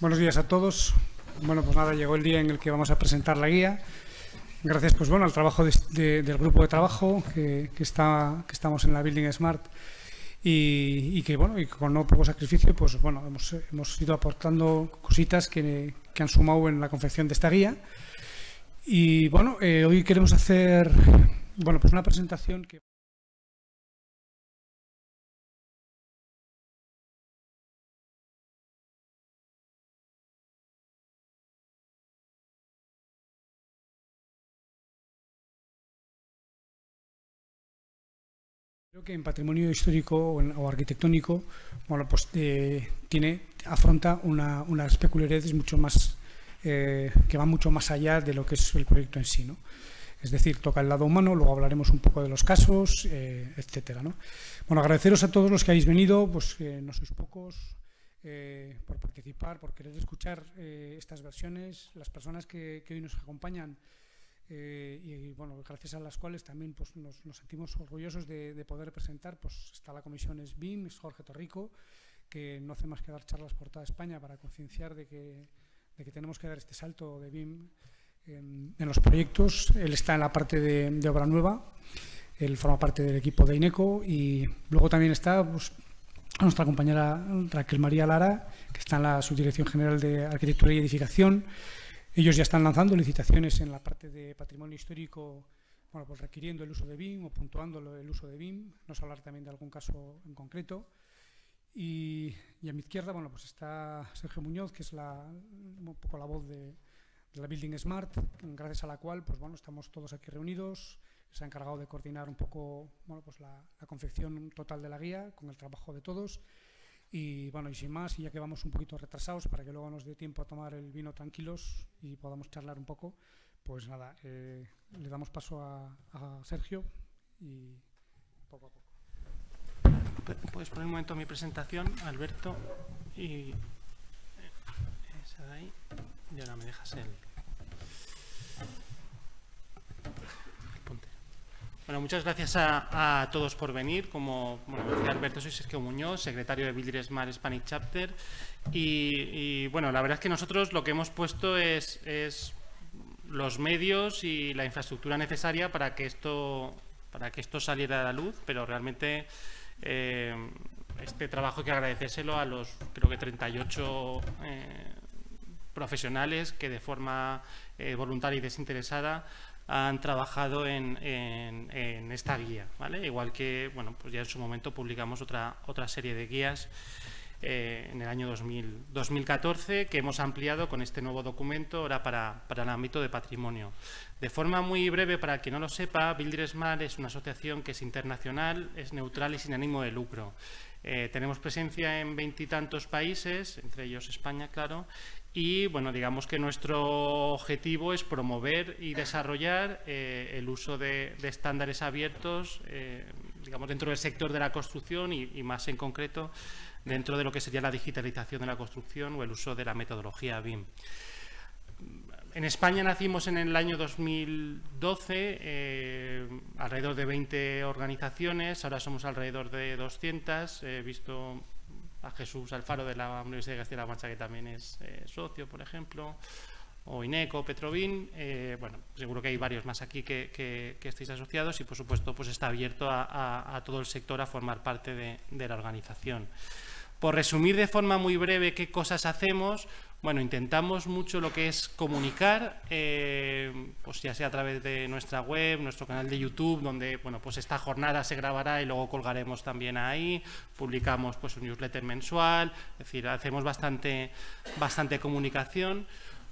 Buenos días a todos. Bueno, pues nada, llegó el día en el que vamos a presentar la guía. Gracias, pues bueno, al trabajo del grupo de trabajo que, está, que estamos en la Building Smart y, que, bueno, y con no poco sacrificio, pues bueno, hemos, hemos ido aportando cositas que, que, han sumado en la confección de esta guía. Y bueno, eh, hoy queremos hacer, bueno, pues una presentación que... Que en patrimonio histórico o, arquitectónico, bueno, pues eh, tiene, afronta una, unas peculiaridades mucho más, eh, que van mucho más allá de lo que es el proyecto en sí, ¿no? Es decir, toca el lado humano, luego hablaremos un poco de los casos, eh, etcétera, ¿no? Bueno, agradeceros a todos los que habéis venido, pues no sois pocos, por participar, por querer escuchar estas versiones, las personas que hoy nos acompañan eh, y bueno, gracias a las cuales también pues, nos, sentimos orgullosos de, poder presentar. Pues está la comisión es BIM, es Jorge Torrico, que no hace más que dar charlas por toda España para concienciar de que, de que tenemos que dar este salto de BIM en, los proyectos. Él está en la parte de, obra nueva, él forma parte del equipo de INECO y luego también está pues, nuestra compañera Raquel María Lara, que está en la Subdirección General de Arquitectura y Edificación. Ellos ya están lanzando licitaciones en la parte de patrimonio histórico, bueno, pues requiriendo el uso de BIM o puntuando el uso de BIM. Nos hablar también de algún caso en concreto. Y, a mi izquierda, bueno, pues está Sergio Muñoz, que es la, un poco la voz de, la Building Smart, gracias a la cual, pues bueno, estamos todos aquí reunidos. Se ha encargado de coordinar un poco, bueno, pues la confección total de la guía con el trabajo de todos y bueno, y sin más, y ya que vamos un poquito retrasados para que luego nos dé tiempo a tomar el vino tranquilos y podamos charlar un poco, pues nada, eh, le damos paso a, Sergio y poco a poco. Puedes poner un momento mi presentación, Alberto, y esa de ahí, y ahora me dejas el... Bueno, muchas gracias a, todos por venir. Como decía Alberto, soy Sergio Muñoz, secretario de Builder Smart Spanish Chapter. Y, bueno, la verdad es que nosotros lo que hemos puesto es, los medios y la infraestructura necesaria para que esto, para que esto saliera a la luz, pero realmente eh, este trabajo hay que agradecérselo a los, creo que 38 eh, profesionales que de forma eh, voluntaria y desinteresada han trabajado en, esta guía, ¿vale? Igual que, bueno, pues ya en su momento publicamos otra, otra serie de guías eh, en el año 2014 que hemos ampliado con este nuevo documento ahora para, el ámbito de patrimonio. De forma muy breve, para quien no lo sepa, Smart es una asociación que es internacional, es neutral y sin ánimo de lucro. Eh, tenemos presencia en veintitantos países, entre ellos España, claro, y bueno, digamos que nuestro objetivo es promover y desarrollar eh, el uso de, estándares abiertos, eh, digamos, dentro del sector de la construcción y, más en concreto dentro de lo que sería la digitalización de la construcción o el uso de la metodología BIM. En España nacimos en el año 2012, eh, alrededor de 20 organizaciones, ahora somos alrededor de 200, he visto a Jesús Alfaro de la Universidad de Castilla-La Mancha, que también es eh, socio, por ejemplo, o INECO, Petrovin, eh, bueno, seguro que hay varios más aquí que, que, estéis asociados y, por supuesto, pues está abierto a, todo el sector a formar parte de la organización. Por resumir de forma muy breve qué cosas hacemos, bueno, intentamos mucho lo que es comunicar, eh, pues ya sea a través de nuestra web, nuestro canal de YouTube, donde bueno, pues esta jornada se grabará y luego colgaremos también ahí, publicamos pues un newsletter mensual, es decir, hacemos bastante, bastante comunicación.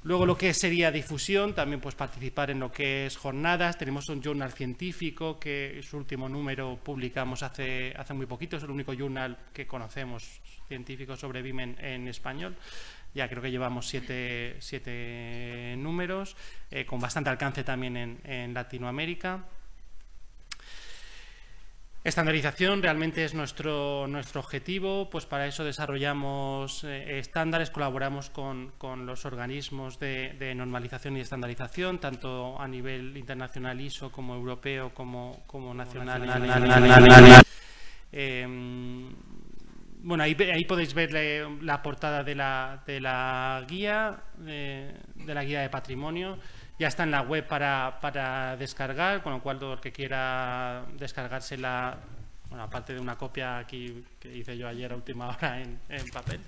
Luego lo que sería difusión, también pues participar en lo que es jornadas. Tenemos un journal científico que su último número publicamos hace, hace muy poquito, es el único journal que conocemos científico sobre BIM en español. Ya creo que llevamos siete, números, eh, con bastante alcance también en, Latinoamérica. Estandarización realmente es nuestro, nuestro objetivo, pues para eso desarrollamos eh, estándares, colaboramos con, los organismos de, normalización y estandarización, tanto a nivel internacional ISO como europeo como, como nacional. Bueno, ahí, ahí podéis ver la portada de la, de la guía, de, la guía de patrimonio. Ya está en la web para, para descargar, con lo cual todo el que quiera descargársela bueno, aparte de una copia aquí que hice yo ayer a última hora en, papel.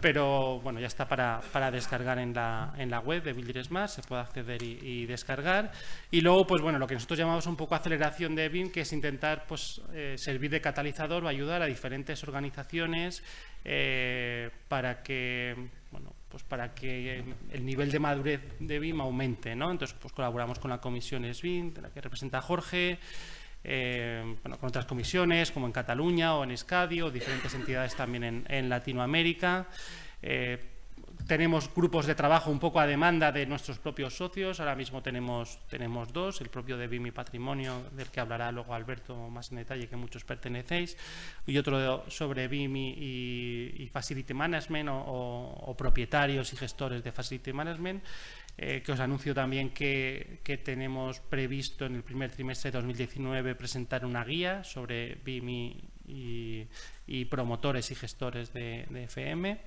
Pero bueno, ya está para, descargar en la, en la web de Builders Más, se puede acceder y, descargar. Y luego, pues bueno, lo que nosotros llamamos un poco aceleración de BIM, que es intentar pues, eh, servir de catalizador o ayudar a diferentes organizaciones eh, para que bueno, pues para que el nivel de madurez de BIM aumente, ¿no? Entonces, pues colaboramos con la comisión SBIM, de la que representa Jorge, eh, con otras comisiones, como en Cataluña o en Escadio, o diferentes entidades también en, Latinoamérica. Eh, tenemos grupos de trabajo un poco a demanda de nuestros propios socios. Ahora mismo tenemos, tenemos dos, el propio de BIMI Patrimonio, del que hablará luego Alberto más en detalle, que muchos pertenecéis, y otro sobre BIMI y, Facility Management o, propietarios y gestores de Facility Management. Eh, que os anuncio también que, tenemos previsto en el primer trimestre de 2019 presentar una guía sobre BIM y, promotores y gestores de, FM.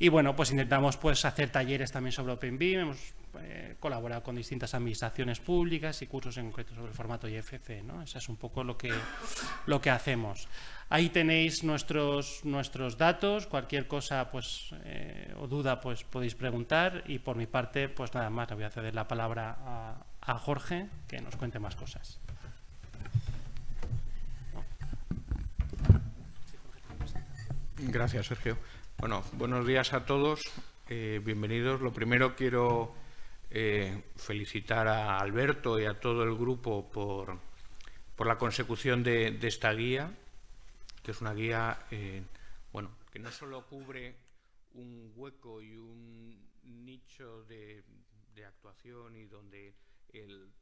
Y bueno, pues intentamos pues, hacer talleres también sobre OpenBIM, hemos eh, colaborado con distintas administraciones públicas y cursos en concreto sobre el formato IFC, ¿no? Eso es un poco lo que, lo que hacemos. Ahí tenéis nuestros, nuestros datos, cualquier cosa pues, eh, o duda pues podéis preguntar y por mi parte pues nada más, le voy a ceder la palabra a, Jorge que nos cuente más cosas. Gracias, Sergio. Bueno, buenos días a todos. Eh, bienvenidos. Lo primero quiero eh, felicitar a Alberto y a todo el grupo por, por la consecución de esta guía que es una guía eh, bueno, que no solo cubre un hueco y un nicho de, actuación y donde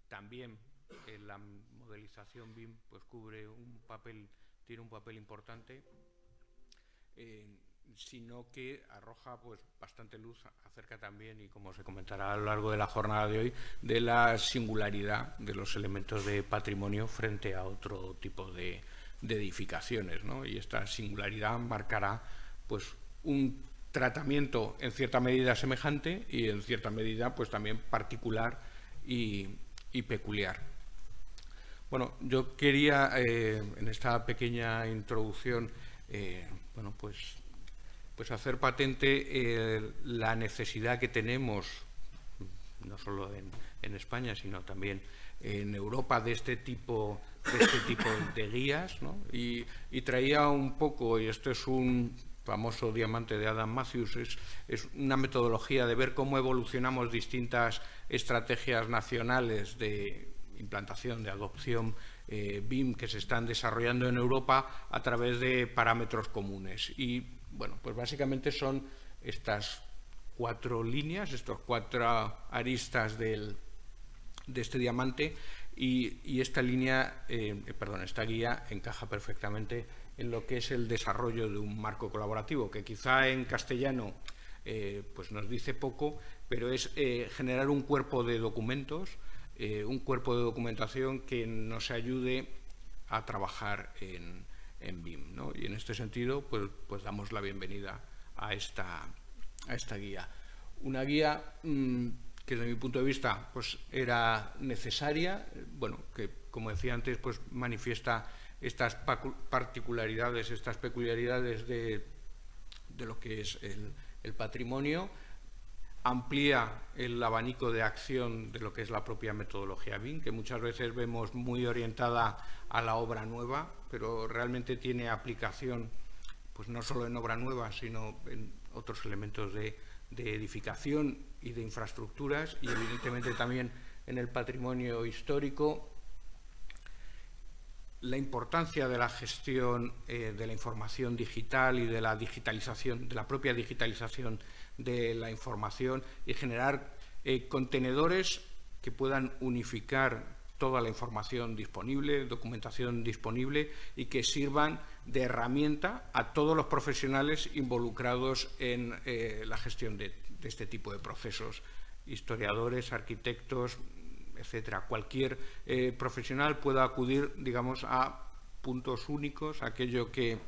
también eh, la modelización BIM pues cubre un papel, tiene un papel importante, eh, sino que arroja pues bastante luz acerca también, y como se comentará a lo largo de la jornada de hoy, de la singularidad de los elementos de patrimonio frente a otro tipo de, de edificaciones, ¿no? Y esta singularidad marcará pues un tratamiento en cierta medida semejante y en cierta medida pues también particular y, peculiar. Bueno, yo quería eh, en esta pequeña introducción eh, bueno, pues, pues hacer patente eh, la necesidad que tenemos, no solo en, España, sino también en Europa de este tipo de, este guías y, traía un poco, y esto es un famoso diamante de Adam Matthews, es, una metodología de ver cómo evolucionamos distintas estrategias nacionales de implantación, de adopción eh, BIM que se están desarrollando en Europa a través de parámetros comunes. Y bueno, pues básicamente son estas cuatro líneas, estos cuatro aristas del, de este diamante y, esta línea, eh, perdón, esta guía encaja perfectamente en lo que es el desarrollo de un marco colaborativo, que quizá en castellano eh, pues nos dice poco, pero es eh, generar un cuerpo de documentos, un cuerpo de documentación que nos ayude a trabajar en, BIM. Y en este sentido, pues, pues, damos la bienvenida a esta, a esta guía. Una guía mm, que desde mi punto de vista pues, era necesaria, bueno, que como decía antes, pues manifiesta estas particularidades, estas peculiaridades de, lo que es el, patrimonio, amplía el abanico de acción de lo que es la propia metodología BIM, que muchas veces vemos muy orientada a la obra nueva, pero realmente tiene aplicación pues no solo en obra nueva, sino en otros elementos de, de edificación y de infraestructuras y evidentemente también en el patrimonio histórico. La importancia de la gestión eh, de la información digital y de la digitalización, de la propia digitalización de la información y generar eh, contenedores que puedan unificar toda la información disponible, documentación disponible y que sirvan de herramienta a todos los profesionales involucrados en eh, la gestión de, este tipo de procesos, historiadores, arquitectos, etcétera. Cualquier eh, profesional pueda acudir, digamos, a puntos únicos, aquello que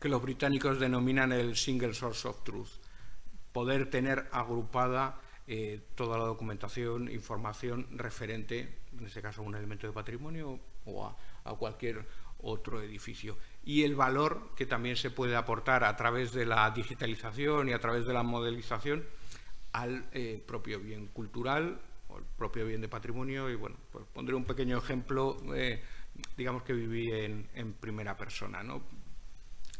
que los británicos denominan el single source of truth, poder tener agrupada eh, toda la documentación, información referente, en este caso a un elemento de patrimonio o a, cualquier otro edificio. Y el valor que también se puede aportar a través de la digitalización y a través de la modelización al eh, propio bien cultural propio bien de patrimonio. Y bueno, pues pondré un pequeño ejemplo, eh, digamos que viví en, primera persona. ¿no?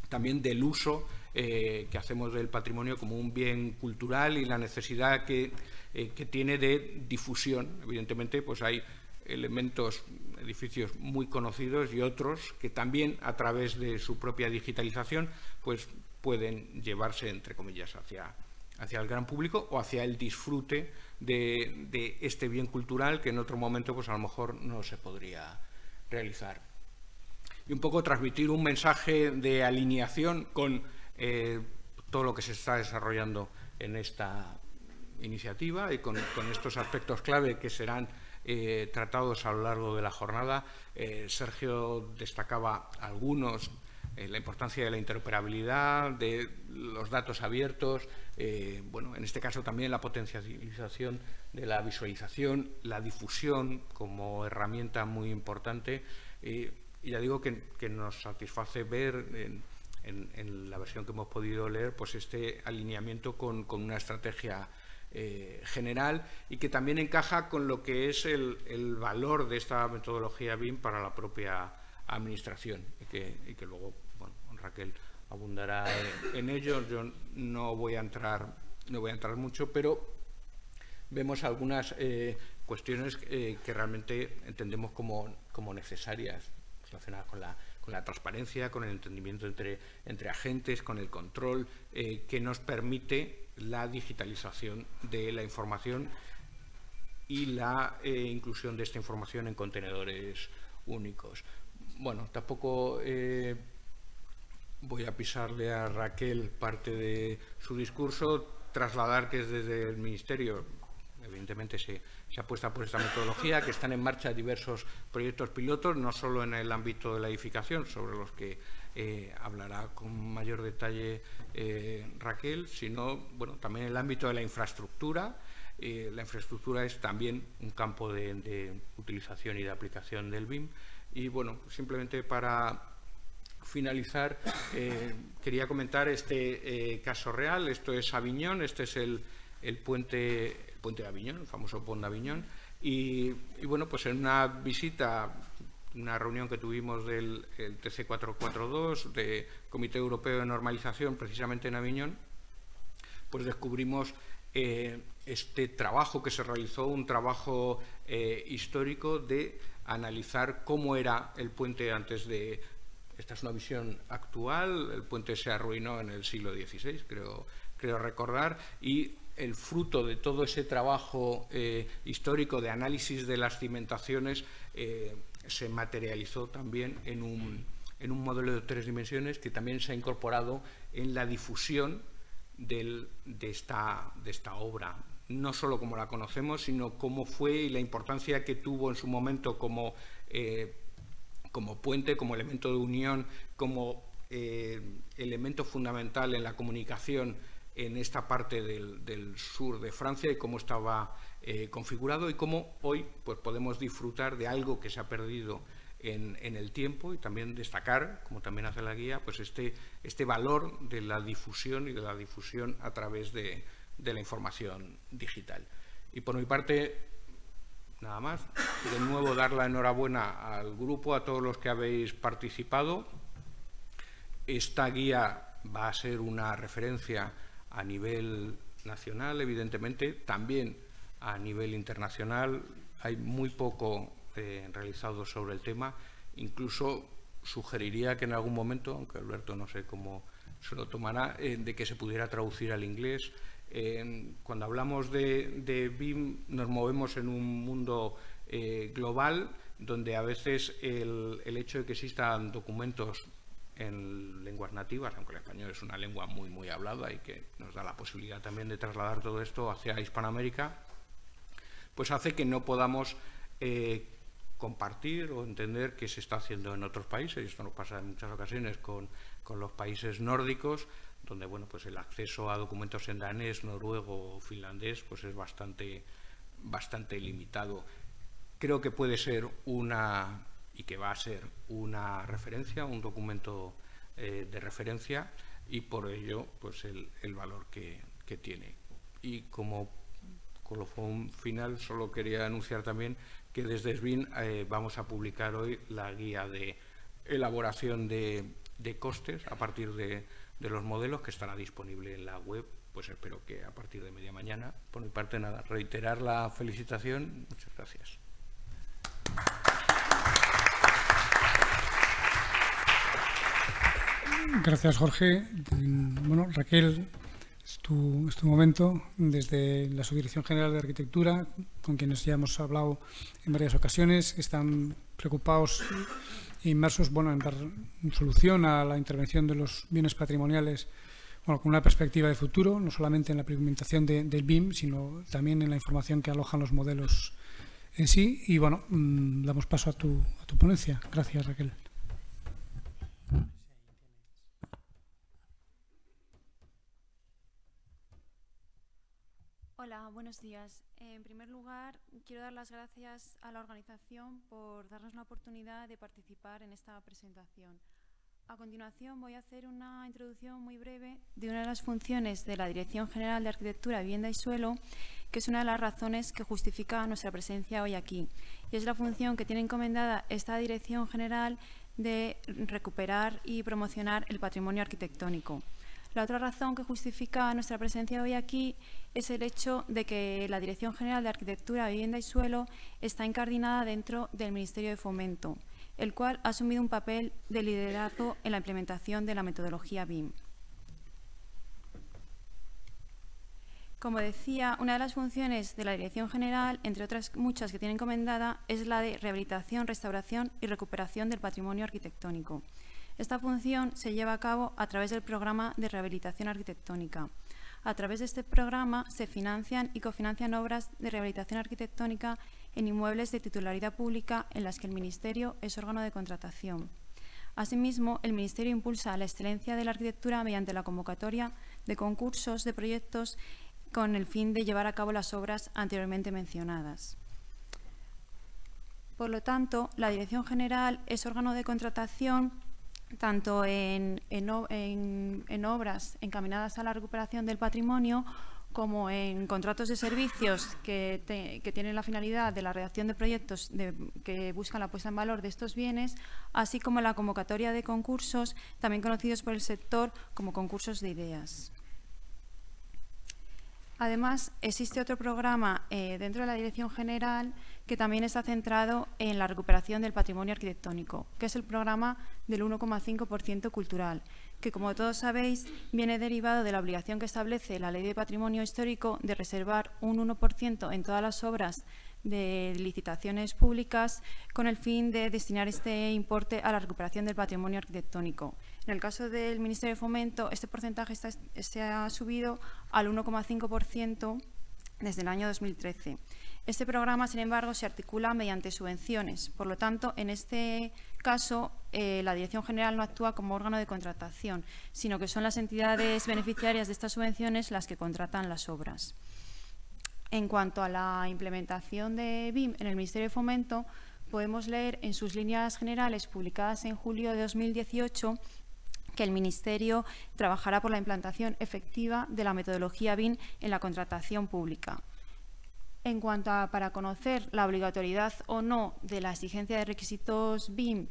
también del uso eh, que hacemos del patrimonio como un bien cultural y la necesidad que, eh, tiene de difusión. Evidentemente, pues hay elementos, edificios muy conocidos y otros que también a través de su propia digitalización pues pueden llevarse, entre comillas, hacia, hacia el gran público o hacia el disfrute de, este bien cultural que en otro momento pues a lo mejor no se podría realizar y un poco transmitir un mensaje de alineación con eh, todo lo que se está desarrollando en esta iniciativa y con, estos aspectos clave que serán eh, tratados a lo largo de la jornada. Eh, Sergio destacaba algunos, la importancia de la interoperabilidad, de los datos abiertos, bueno, en este caso también la potencialización de la visualización, la difusión como herramienta muy importante. Y ya digo que, nos satisface ver en, la versión que hemos podido leer pues este alineamiento con, una estrategia eh, general y que también encaja con lo que es el, valor de esta metodología BIM para la propia administración y que, luego bueno, Raquel abundará en, ello. Yo no voy a entrar, no voy a entrar mucho, pero vemos algunas eh, cuestiones eh, que realmente entendemos como, como necesarias relacionadas con la, con la transparencia, con el entendimiento entre, entre agentes, con el control, eh, que nos permite la digitalización de la información y la inclusión de esta información en contenedores únicos. Bueno, tampoco voy a pisarle a Raquel parte de su discurso, trasladar que es desde el Ministerio, evidentemente se, se apuesta por esta metodología, que están en marcha diversos proyectos pilotos, no solo en el ámbito de la edificación, sobre los que eh, hablará con mayor detalle eh, Raquel, sino bueno, también en el ámbito de la infraestructura. Eh, la infraestructura es también un campo de, utilización y de aplicación del BIM. Y bueno, simplemente para finalizar, quería comentar este caso real. Esto es Aviñón, este es el, puente puente de Aviñón, el famoso pont de Aviñón. Y, bueno, pues en una visita, una reunión que tuvimos del TC 442, de Comité Europeo de Normalización, precisamente en Aviñón, pues descubrimos eh, este trabajo que se realizó, un trabajo eh, histórico de analizar cómo era el puente antes de... Esta es una visión actual, el puente se arruinó en el siglo XVI, creo, recordar, y el fruto de todo ese trabajo eh, histórico de análisis de las cimentaciones eh, se materializó también en un, modelo de tres dimensiones que también se ha incorporado en la difusión de, esta, obra, no solo como la conocemos, sino cómo fue y la importancia que tuvo en su momento como, eh, como puente, como elemento de unión, como elemento fundamental en la comunicación en esta parte del, sur de Francia y cómo estaba eh, configurado y cómo hoy pues, podemos disfrutar de algo que se ha perdido en, el tiempo y también destacar, como también hace la guía, pues este, este valor de la difusión y de la difusión a través de, la información digital. Y por mi parte, nada más. De nuevo, dar la enhorabuena al grupo, a todos los que habéis participado. Esta guía va a ser una referencia a nivel nacional, evidentemente, también a nivel internacional. Hay muy poco eh, realizado sobre el tema. Incluso sugeriría que en algún momento, aunque Alberto no sé cómo se lo tomará, eh, de que se pudiera traducir al inglés. Cuando hablamos de, BIM nos movemos en un mundo eh, global donde a veces el, hecho de que existan documentos en lenguas nativas, aunque el español es una lengua muy, muy hablada y que nos da la posibilidad también de trasladar todo esto hacia Hispanoamérica, pues hace que no podamos eh, compartir o entender qué se está haciendo en otros países. Esto nos pasa en muchas ocasiones con, los países nórdicos, donde bueno, pues el acceso a documentos en danés, noruego o finlandés pues es bastante, bastante limitado. Creo que puede ser una, y que va a ser una referencia, un documento eh, de referencia y por ello pues el, valor que, que tiene. Y como colofón final solo quería anunciar también que desde SBIN eh, vamos a publicar hoy la guía de elaboración de, costes a partir de, los modelos que estará disponible en la web. Pues espero que a partir de media mañana. Por mi parte, nada, reiterar la felicitación. Muchas gracias. Gracias, Jorge. Bueno, Raquel, es tu, momento desde la Subdirección General de Arquitectura, con quienes ya hemos hablado en varias ocasiones, están preocupados inmersos bueno, en dar solución a la intervención de los bienes patrimoniales bueno, con una perspectiva de futuro, no solamente en la implementación del BIM, sino también en la información que alojan los modelos en sí. Y bueno, mm, damos paso a tu, a tu ponencia. Gracias, Raquel. Buenos días. En primer lugar, quiero dar las gracias a la organización por darnos la oportunidad de participar en esta presentación. A continuación voy a hacer una introducción muy breve de una de las funciones de la Dirección General de Arquitectura, Vivienda y Suelo, que es una de las razones que justifica nuestra presencia hoy aquí. Y es la función que tiene encomendada esta Dirección General de recuperar y promocionar el patrimonio arquitectónico. La otra razón que justifica nuestra presencia hoy aquí es el hecho de que la Dirección General de Arquitectura, Vivienda y Suelo está incardinada dentro del Ministerio de Fomento, el cual ha asumido un papel de liderazgo en la implementación de la metodología BIM. Como decía, una de las funciones de la Dirección General, entre otras muchas que tiene encomendada, es la de rehabilitación, restauración y recuperación del patrimonio arquitectónico. Esta función se lleva a cabo a través del programa de rehabilitación arquitectónica. A través de este programa se financian y cofinancian obras de rehabilitación arquitectónica en inmuebles de titularidad pública en las que el Ministerio es órgano de contratación. Asimismo, el Ministerio impulsa la excelencia de la arquitectura mediante la convocatoria de concursos de proyectos con el fin de llevar a cabo las obras anteriormente mencionadas. Por lo tanto, la Dirección General es órgano de contratación tanto en, obras encaminadas a la recuperación del patrimonio como en contratos de servicios que, tienen la finalidad de la redacción de proyectos que buscan la puesta en valor de estos bienes, así como la convocatoria de concursos, también conocidos por el sector como concursos de ideas. Además, existe otro programa eh, dentro de la Dirección General que también está centrado en la recuperación del patrimonio arquitectónico, que es el programa del 1,5% cultural, que como todos sabéis viene derivado de la obligación que establece la Ley de Patrimonio Histórico de reservar un 1% en todas las obras de licitaciones públicas con el fin de destinar este importe a la recuperación del patrimonio arquitectónico. En el caso del Ministerio de Fomento, este porcentaje se ha subido al 1,5% desde el año 2013. Este programa, sin embargo, se articula mediante subvenciones. Por lo tanto, en este caso, eh, la Dirección General no actúa como órgano de contratación, sino que son las entidades beneficiarias de estas subvenciones las que contratan las obras. En cuanto a la implementación de BIM en el Ministerio de Fomento, podemos leer en sus líneas generales publicadas en julio de 2018 que el Ministerio trabajará por la implantación efectiva de la metodología BIM en la contratación pública. En cuanto a para conocer la obligatoriedad o no de la exigencia de requisitos BIM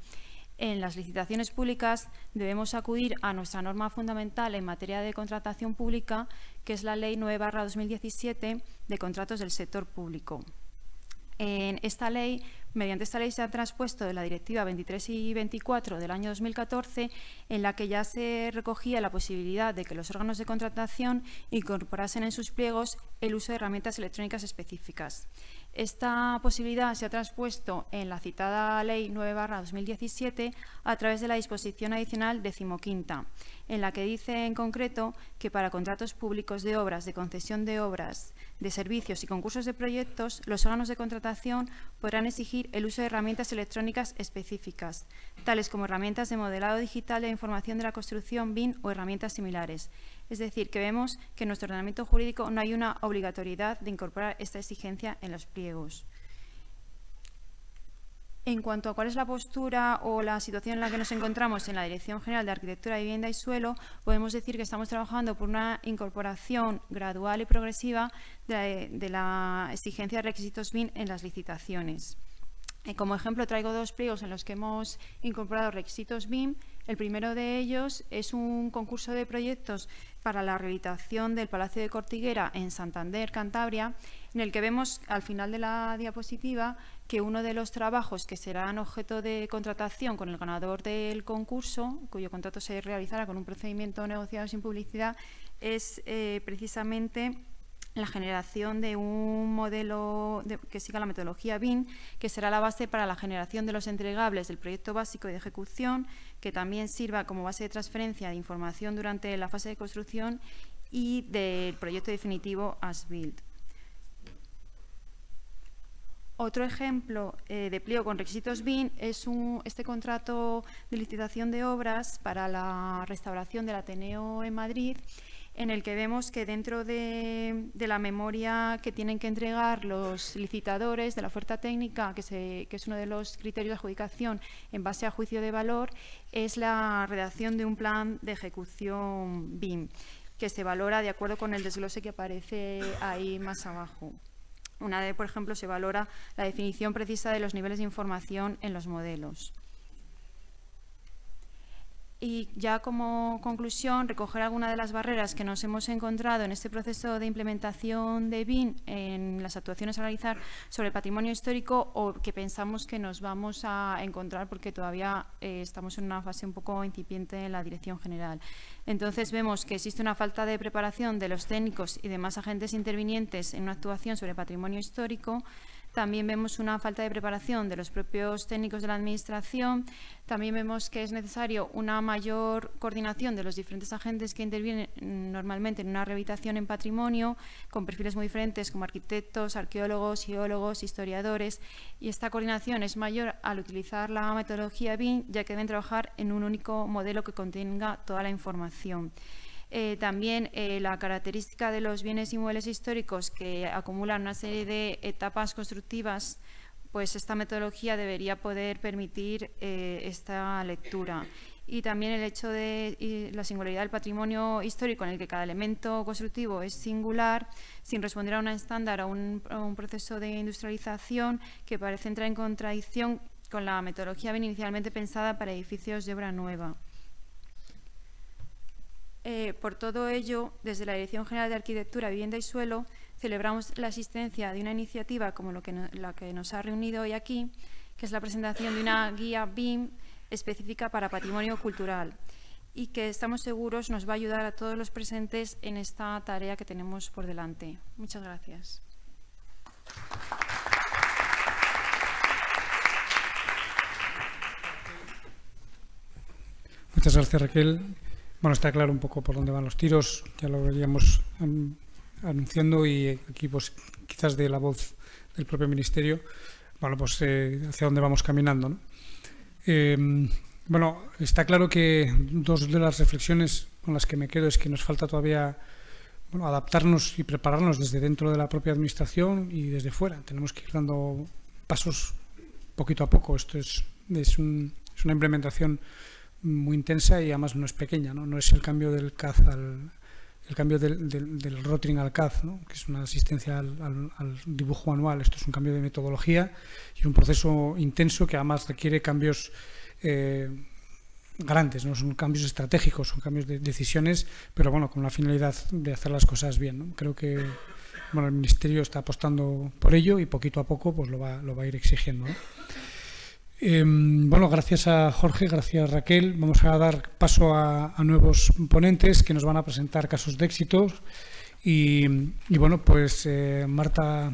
en las licitaciones públicas, debemos acudir a nuestra norma fundamental en materia de contratación pública, que es la Ley 9-2017 de contratos del sector público. En esta ley, mediante esta ley se ha transpuesto de la Directiva 23 y 24 del año 2014, en la que ya se recogía la posibilidad de que los órganos de contratación incorporasen en sus pliegos el uso de herramientas electrónicas específicas. Esta posibilidad se ha traspuesto en la citada Ley 9-2017 a través de la disposición adicional decimoquinta, en la que dice en concreto que para contratos públicos de obras, de concesión de obras, de servicios y concursos de proyectos, los órganos de contratación podrán exigir el uso de herramientas electrónicas específicas, tales como herramientas de modelado digital de información de la construcción BIM o herramientas similares, es decir, que vemos que en nuestro ordenamiento jurídico no hay una obligatoriedad de incorporar esta exigencia en los pliegos. En cuanto a cuál es la postura o la situación en la que nos encontramos en la Dirección General de Arquitectura, Vivienda y Suelo, podemos decir que estamos trabajando por una incorporación gradual y progresiva de, la exigencia de requisitos BIN en las licitaciones. Eh, como ejemplo, traigo dos pliegos en los que hemos incorporado requisitos BIM. El primero de ellos es un concurso de proyectos para la rehabilitación del Palacio de Cortiguera en Santander, Cantabria, en el que vemos al final de la diapositiva que uno de los trabajos que serán objeto de contratación con el ganador del concurso, cuyo contrato se realizará con un procedimiento negociado sin publicidad, es eh, precisamente la generación de un modelo que siga la metodología BIM, que será la base para la generación de los entregables del proyecto básico y de ejecución, que también sirva como base de transferencia de información durante la fase de construcción y del proyecto definitivo as built. Otro ejemplo eh, de pliego con requisitos BIM es este contrato de licitación de obras para la restauración del Ateneo en Madrid, en el que vemos que dentro de, la memoria que tienen que entregar los licitadores de la oferta técnica, que, que, es uno de los criterios de adjudicación en base a juicio de valor, es la redacción de un plan de ejecución BIM, que se valora de acuerdo con el desglose que aparece ahí más abajo. Una de, por ejemplo, se valora la definición precisa de los niveles de información en los modelos. Y ya como conclusión, recoger algunas de las barreras que nos hemos encontrado en este proceso de implementación de BIN en las actuaciones a realizar sobre el patrimonio histórico o que pensamos que nos vamos a encontrar porque todavía eh, estamos en una fase un poco incipiente en la dirección general. Entonces vemos que existe una falta de preparación de los técnicos y demás agentes intervinientes en una actuación sobre patrimonio histórico, también vemos una falta de preparación de los propios técnicos de la Administración. También vemos que es necesario una mayor coordinación de los diferentes agentes que intervienen normalmente en una rehabilitación en patrimonio, con perfiles muy diferentes como arquitectos, arqueólogos, geólogos, historiadores. Y esta coordinación es mayor al utilizar la metodología BIM, ya que deben trabajar en un único modelo que contenga toda la información. Eh, también eh, la característica de los bienes inmuebles históricos que acumulan una serie de etapas constructivas, pues esta metodología debería poder permitir eh, esta lectura. Y también el hecho de la singularidad del patrimonio histórico en el que cada elemento constructivo es singular, sin responder a un estándar o un, a un proceso de industrialización que parece entrar en contradicción con la metodología bien inicialmente pensada para edificios de obra nueva. Eh, por todo ello, desde la Dirección General de Arquitectura, Vivienda y Suelo, celebramos la asistencia de una iniciativa como la que nos ha reunido hoy aquí, que es la presentación de una guía BIM específica para patrimonio cultural y que estamos seguros nos va a ayudar a todos los presentes en esta tarea que tenemos por delante. Muchas gracias. Muchas gracias, Raquel. Bueno, está claro un poco por dónde van los tiros, ya lo veríamos anunciando y aquí pues quizás de la voz del propio Ministerio, bueno, pues eh, hacia dónde vamos caminando. Em, bueno, está claro que dos de las reflexiones con las que me quedo es que nos falta todavía bueno, adaptarnos y prepararnos desde dentro de la propia Administración y desde fuera. Tenemos que ir dando pasos poquito a poco. Esto es, es, un, es una implementación muy intensa y además no es pequeña, no, no es el cambio del CAZ al el cambio del, del, rotring al CAZ, ¿no? que es una asistencia al, dibujo anual. Esto es un cambio de metodología y un proceso intenso que además requiere cambios eh, grandes, no son cambios estratégicos, son cambios de decisiones, pero bueno, con la finalidad de hacer las cosas bien. ¿no? Creo que bueno, el Ministerio está apostando por ello y poquito a poco pues lo va, lo va a ir exigiendo. ¿no? Em, bueno, gracias a Jorge, gracias a Raquel. Vamos a dar paso a, nuevos ponentes que nos van a presentar casos de éxitos. Y, bueno, pues eh, Marta